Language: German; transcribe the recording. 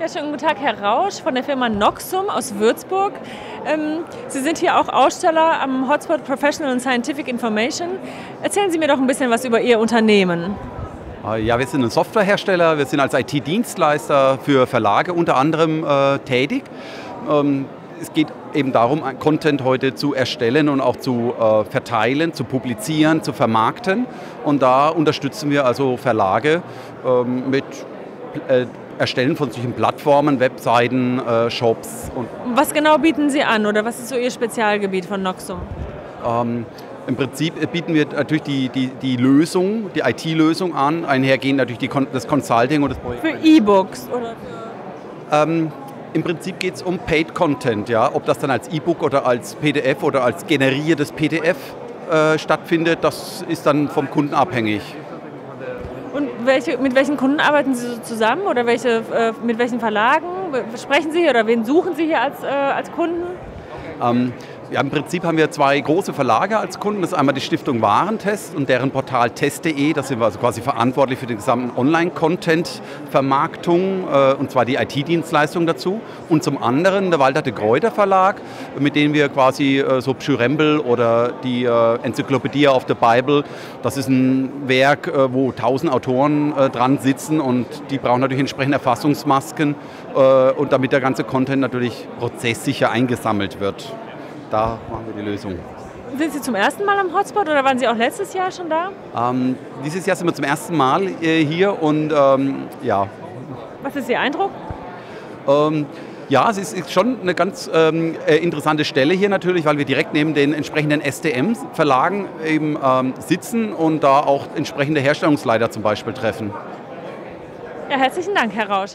Ja, schönen guten Tag, Herr Rausch von der Firma Noxum aus Würzburg. Ähm, Sie sind hier auch Aussteller am Hotspot Professional and Scientific Information. Erzählen Sie mir doch ein bisschen was über Ihr Unternehmen. Äh, ja, wir sind ein Softwarehersteller, wir sind als IT-Dienstleister für Verlage unter anderem äh, tätig. Ähm, es geht eben darum, Content heute zu erstellen und auch zu äh, verteilen, zu publizieren, zu vermarkten. Und da unterstützen wir also Verlage ähm, mit äh, Erstellen von solchen Plattformen, Webseiten, äh, Shops. Und was genau bieten Sie an oder was ist so Ihr Spezialgebiet von Noxum? Ähm, Im Prinzip bieten wir natürlich die, die, die Lösung, die IT-Lösung an. Einhergehend natürlich die, das Consulting und das Projekt. Für E-Books oder für ähm, im Prinzip geht es um Paid Content, ja. Ob das dann als E-Book oder als PDF oder als generiertes PDF äh, stattfindet, das ist dann vom Kunden abhängig. Und welche, mit welchen Kunden arbeiten Sie so zusammen oder welche, äh, mit welchen Verlagen sprechen Sie oder wen suchen Sie hier als, äh, als Kunden? Ähm, ja, Im Prinzip haben wir zwei große Verlage als Kunden. Das ist einmal die Stiftung Warentest und deren Portal test.de. Da sind wir also quasi verantwortlich für den gesamten Online-Content-Vermarktung äh, und zwar die IT-Dienstleistung dazu. Und zum anderen der Walter de Gruyter Verlag, mit dem wir quasi äh, so Pschyrembel oder die äh, Enzyklopädie of the Bible, das ist ein Werk, äh, wo tausend Autoren äh, dran sitzen und die brauchen natürlich entsprechende Erfassungsmasken äh, und damit der ganze Content natürlich prozesssicher eingesammelt wird da machen wir die Lösung. Sind Sie zum ersten Mal am Hotspot oder waren Sie auch letztes Jahr schon da? Ähm, dieses Jahr sind wir zum ersten Mal äh, hier und ähm, ja. Was ist Ihr Eindruck? Ähm, ja, es ist schon eine ganz ähm, äh, interessante Stelle hier natürlich, weil wir direkt neben den entsprechenden STM-Verlagen eben ähm, sitzen und da auch entsprechende Herstellungsleiter zum Beispiel treffen. Ja, herzlichen Dank, Herr Rausch.